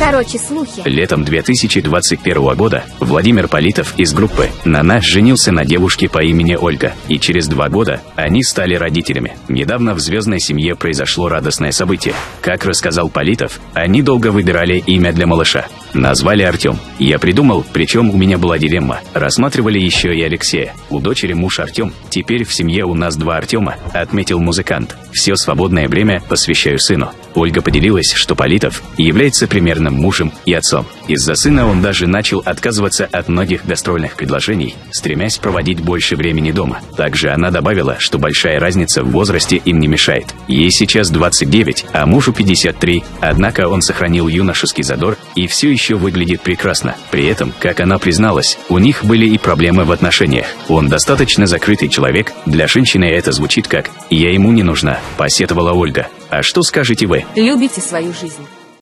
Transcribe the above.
Короче, слухи. Летом 2021 года Владимир Политов из группы «Нана» женился на девушке по имени Ольга, и через два года они стали родителями. Недавно в «Звездной семье» произошло радостное событие. Как рассказал Политов, они долго выбирали имя для малыша. Назвали Артем. Я придумал, причем у меня была дилемма. Рассматривали еще и Алексея. У дочери муж Артем. Теперь в семье у нас два Артема, отметил музыкант. Все свободное время посвящаю сыну. Ольга поделилась, что Политов является примерным мужем и отцом. Из-за сына он даже начал отказываться от многих гастрольных предложений, стремясь проводить больше времени дома. Также она добавила, что большая разница в возрасте им не мешает. Ей сейчас 29, а мужу 53, однако он сохранил юношеский задор и все еще выглядит прекрасно. При этом, как она призналась, у них были и проблемы в отношениях. Он достаточно закрытый человек, для женщины это звучит как «я ему не нужна», посетовала Ольга. А что скажете вы? Любите свою жизнь.